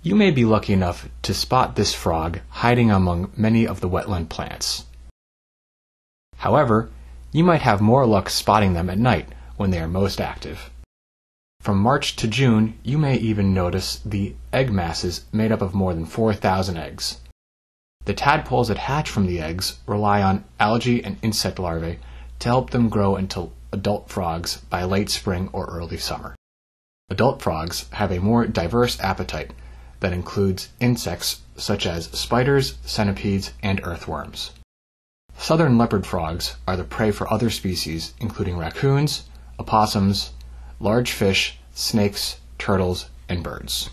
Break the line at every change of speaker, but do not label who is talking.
You may be lucky enough to spot this frog hiding among many of the wetland plants. However, you might have more luck spotting them at night when they are most active. From March to June, you may even notice the egg masses made up of more than 4,000 eggs. The tadpoles that hatch from the eggs rely on algae and insect larvae to help them grow into adult frogs by late spring or early summer. Adult frogs have a more diverse appetite that includes insects such as spiders, centipedes, and earthworms. Southern leopard frogs are the prey for other species including raccoons, opossums, large fish, snakes, turtles, and birds.